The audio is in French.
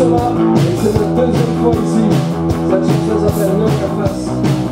et c'est la deuxième fois ici. Ça, ça s'appelle notre face.